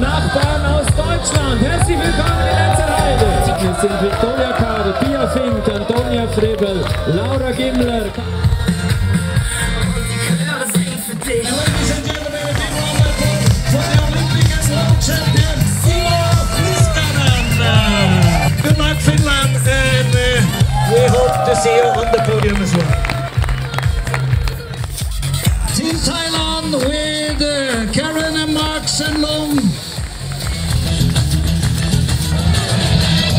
Nachbarn aus Deutschland, herzlich willkommen in Enzenheide. Wir sind Victoria Kade, Pia Fink, Antonia Frebel, Laura Gimmler. Finland, and uh, we hope to see you on the podium as well. Senlong.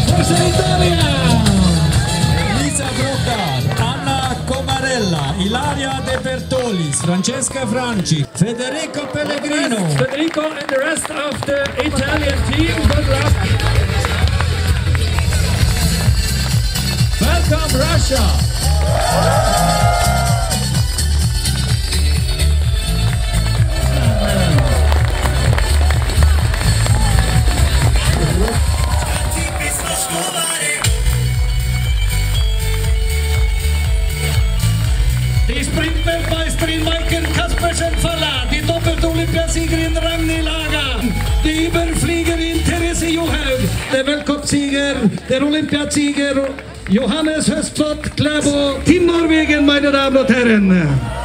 Forza Italia! Lisa Broccard, Anna Comarella, Ilaria De Bertolis, Francesca Franci, Federico Pellegrino. Federico and the rest of the Italian team, good luck. Welcome Russia. Die Sprintweltmeisterin Maiken Kaspersen verlag, die doppelte Olympiasiegerin Ragnhild Lager, die Überfliegerin Therese Johaug, der Weltcupsieger, der Olympiasieger Johannes Höstflot Kläbo, Team Norwegen, meine Damen und Herren.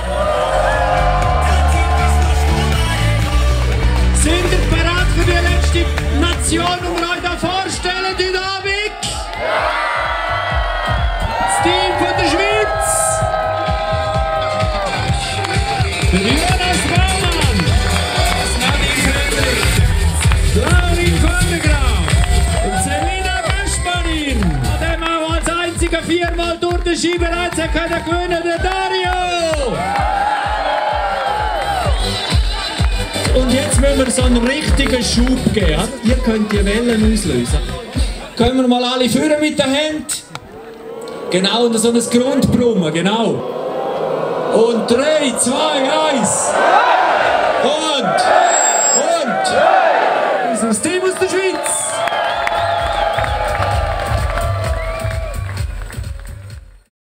Viermal durch den hat können gewinnen, der Dario. Und jetzt müssen wir so einen richtigen Schub geben. Ihr könnt die Wellen auslösen. Können wir mal alle führen mit den Händen? Genau, und so ein Grundbrummen, genau. Und 3, 2, 1. Und. Und. Unser Team.